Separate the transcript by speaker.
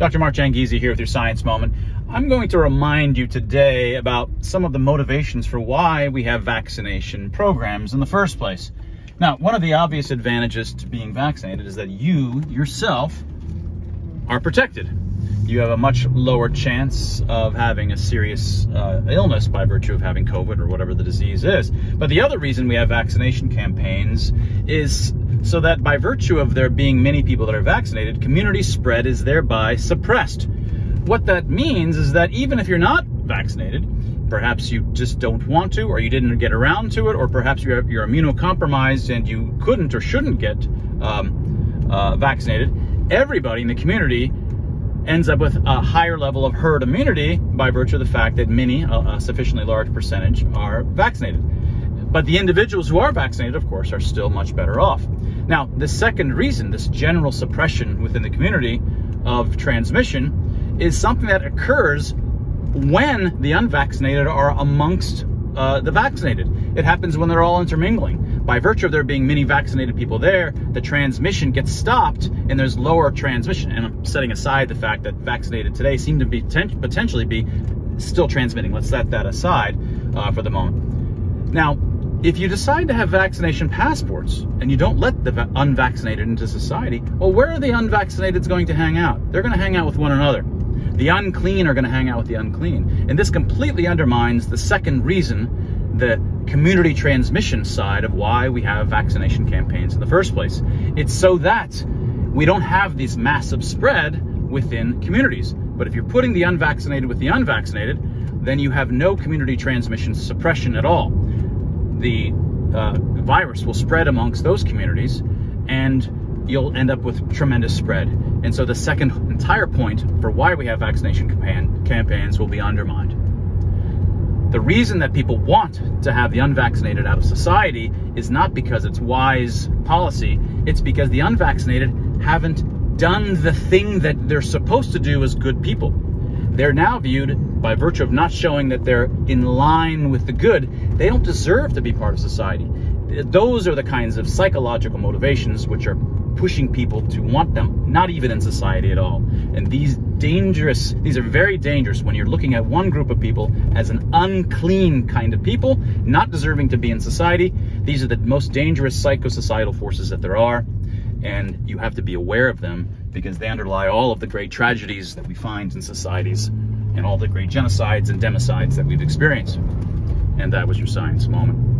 Speaker 1: Dr. Mark Changizi here with your Science Moment. I'm going to remind you today about some of the motivations for why we have vaccination programs in the first place. Now, one of the obvious advantages to being vaccinated is that you yourself are protected. You have a much lower chance of having a serious uh, illness by virtue of having COVID or whatever the disease is. But the other reason we have vaccination campaigns is so that by virtue of there being many people that are vaccinated, community spread is thereby suppressed. What that means is that even if you're not vaccinated, perhaps you just don't want to, or you didn't get around to it, or perhaps you're, you're immunocompromised and you couldn't or shouldn't get um, uh, vaccinated, everybody in the community ends up with a higher level of herd immunity by virtue of the fact that many, a, a sufficiently large percentage, are vaccinated. But the individuals who are vaccinated, of course, are still much better off. Now, the second reason, this general suppression within the community of transmission, is something that occurs when the unvaccinated are amongst uh, the vaccinated. It happens when they're all intermingling. By virtue of there being many vaccinated people there, the transmission gets stopped and there's lower transmission. And I'm setting aside the fact that vaccinated today seem to be potentially be still transmitting. Let's set that aside uh, for the moment. Now, if you decide to have vaccination passports and you don't let the unvaccinated into society, well, where are the unvaccinated going to hang out? They're going to hang out with one another. The unclean are going to hang out with the unclean. And this completely undermines the second reason, the community transmission side of why we have vaccination campaigns in the first place. It's so that we don't have this massive spread within communities. But if you're putting the unvaccinated with the unvaccinated, then you have no community transmission suppression at all the uh, virus will spread amongst those communities and you'll end up with tremendous spread. And so the second entire point for why we have vaccination campaign, campaigns will be undermined. The reason that people want to have the unvaccinated out of society is not because it's wise policy, it's because the unvaccinated haven't done the thing that they're supposed to do as good people. They're now viewed, by virtue of not showing that they're in line with the good, they don't deserve to be part of society. Those are the kinds of psychological motivations which are pushing people to want them not even in society at all. And these dangerous, these are very dangerous when you're looking at one group of people as an unclean kind of people, not deserving to be in society. These are the most dangerous psychosocietal forces that there are and you have to be aware of them because they underlie all of the great tragedies that we find in societies and all the great genocides and democides that we've experienced. And that was your science moment.